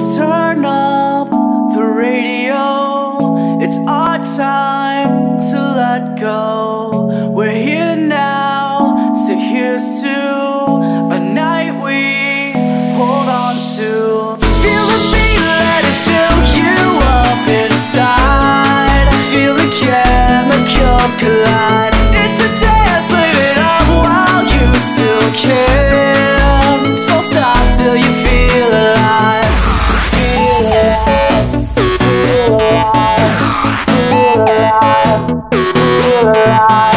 Let's turn up the radio. It's our time to let go. We're here now, so here's to a night we hold on to. Feel the beat, let it fill you up inside. Feel the chemicals collide. Alive. Feel alive.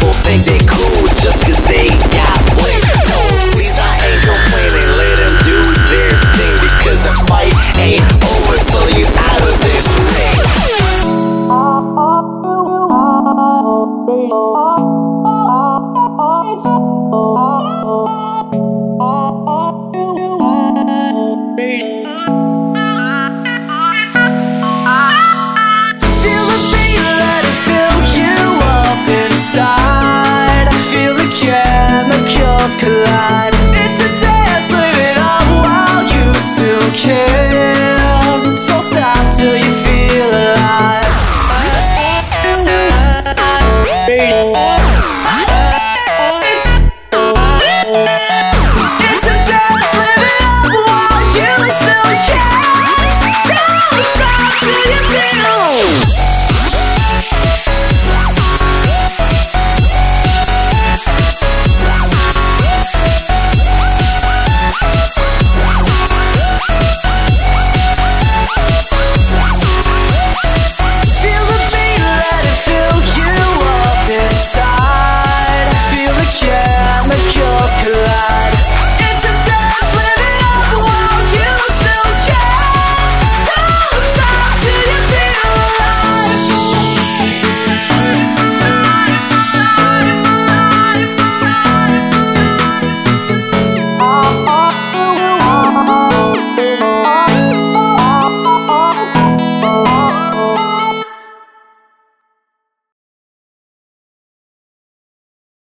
People think they cool just cause they got bling. No, please, I ain't complaining. Let them do their thing because the fight ain't over till you out of this ring. Collide.